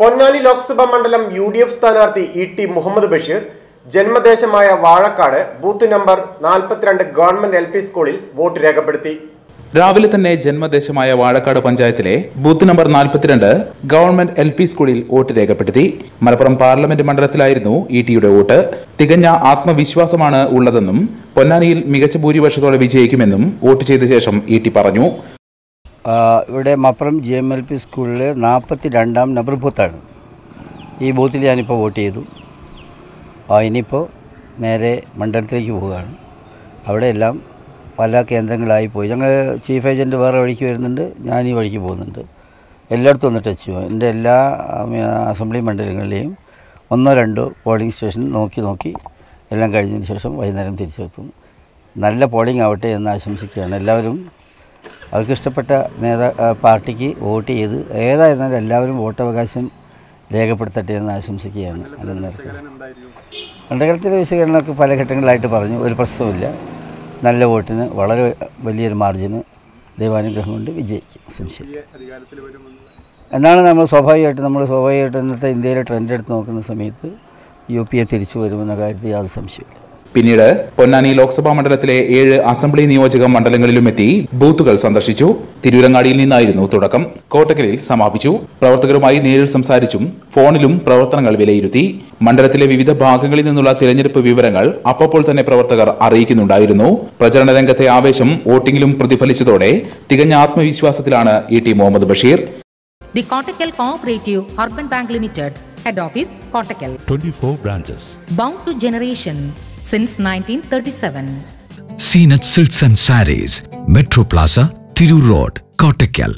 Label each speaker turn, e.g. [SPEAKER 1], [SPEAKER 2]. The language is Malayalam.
[SPEAKER 1] പൊന്നാനി ലോക്സഭാ മണ്ഡലം യു ഡി എഫ് സ്ഥാനാർത്ഥി ഇ ടി മുഹമ്മദ് ബഷീർ ജന്മദേശമായ വാഴക്കാട് ബൂത്ത് നമ്പർ നാൽപ്പത്തിരണ്ട് ഗവൺമെന്റ് എൽ പി സ്കൂളിൽ വോട്ട് രേഖപ്പെടുത്തി.
[SPEAKER 2] രാവിലെ തന്നെ ജന്മദേശമായ വാഴക്കാട് പഞ്ചായത്തിലെ ബൂത്ത് നമ്പർ നാൽപ്പത്തിരണ്ട് ഗവൺമെന്റ് എൽ പി സ്കൂളിൽ വോട്ട് രേഖപ്പെടുത്തി. മലപ്പുറം പാർലമെന്റ് മണ്ഡലത്തിലായിരുന്നു ഇ ടിയുടെ വോട്ട്. തികഞ്ഞ ആത്മവിശ്വാസമാണ് ഉള്ളതെന്നും പൊന്നാനിയിൽ മികച്ച ഭൂരിപക്ഷത്തോടെ വിജയിക്കുമെന്നും വോട്ട് ചെയ്ത ശേഷം ഇ ടി പറഞ്ഞു.
[SPEAKER 3] ഇവിടെ Mappuram G M L P സ്കൂളിൽ നാൽപ്പത്തി രണ്ടാം നമ്പർ ബൂത്താണ്. ഈ ബൂത്തിൽ ഞാനിപ്പോൾ വോട്ട് ചെയ്തു. ഇനിയിപ്പോൾ നേരെ മണ്ഡലത്തിലേക്ക് പോവുകയാണ്. അവിടെ എല്ലാം പല കേന്ദ്രങ്ങളായി പോയി. ഞങ്ങൾ ചീഫ് ഏജന്റ് വേറെ വഴിക്ക് വരുന്നുണ്ട്. ഞാൻ ഈ വഴിക്ക് പോകുന്നുണ്ട്. എല്ലായിടത്തും ഒന്ന് ടച്ച് ചെയ്യും എന്റെ എല്ലാ അസംബ്ലി മണ്ഡലങ്ങളിലെയും ഒന്നോ രണ്ടോ പോളിംഗ് സ്റ്റേഷൻ നോക്കി നോക്കി എല്ലാം കഴിഞ്ഞതിന് ശേഷം വൈകുന്നേരം തിരിച്ചെത്തും. നല്ല പോളിംഗ് ആവട്ടെ എന്ന് ആശംസിക്കുകയാണ്. എല്ലാവരും അവർക്ക് ഇഷ്ടപ്പെട്ട നേതാ പാർട്ടിക്ക് വോട്ട് ചെയ്ത് ഏതായിരുന്നാലും എല്ലാവരും വോട്ടവകാശം രേഖപ്പെടുത്തട്ടെ എന്ന് ആശംസിക്കുകയാണ് മണ്ഡലത്തിലെ വിശകലനമൊക്കെ പല ഘട്ടങ്ങളിലായിട്ട് പറഞ്ഞു. ഒരു പ്രശ്നവുമില്ല. നല്ല വോട്ടിന് വളരെ വലിയൊരു മാർജിന് ദൈവാനുഗ്രഹം കൊണ്ട് വിജയിക്കും. സംശയം. എന്നാണ് നമ്മൾ സ്വാഭാവികമായിട്ട് നമ്മൾ സ്വാഭാവികമായിട്ട് ഇന്നത്തെ ഇന്ത്യയിലെ ട്രെൻഡ് എടുത്ത് നോക്കുന്ന സമയത്ത് യു പി എ തിരിച്ചു വരുമെന്ന കാര്യത്തിൽ യാതൊരു സംശയമില്ല
[SPEAKER 2] പിന്നീട് പൊന്നാനി ലോക്സഭാ മണ്ഡലത്തിലെ ഏഴ് അസംബ്ലി നിയോജക മണ്ഡലങ്ങളിലും എത്തി ബൂത്തുകൾ സന്ദർശിച്ചു. തിരൂരങ്ങാടിയിൽ നിന്നായിരുന്നു തുടക്കം. കോട്ടക്കലിൽ സമാപിച്ചു. പ്രവർത്തകരുമായി നേരിൽ സംസാരിച്ചും ഫോണിലും പ്രവർത്തനങ്ങൾ വിലയിരുത്തി. മണ്ഡലത്തിലെ വിവിധ ഭാഗങ്ങളിൽ നിന്നുള്ള തിരഞ്ഞെടുപ്പ് വിവരങ്ങൾ അപ്പോൾ തന്നെ പ്രവർത്തകർ അറിയിക്കുന്നുണ്ടായിരുന്നു. പ്രചരണ രംഗത്തെ ആവേശം വോട്ടിംഗിലും പ്രതിഫലിച്ചതോടെ തികഞ്ഞ ആത്മവിശ്വാസത്തിലാണ് E T Muhammad Basheer.
[SPEAKER 4] The Kottakkal കോഓപ്പറേറ്റീവ്ർബൻ bank limited head office Kottakkal.
[SPEAKER 5] 24 branches.
[SPEAKER 4] Bound to generation since 1937.
[SPEAKER 6] Seen at Silts and Saris, Metro Plaza, Thiru Road, Kottakal.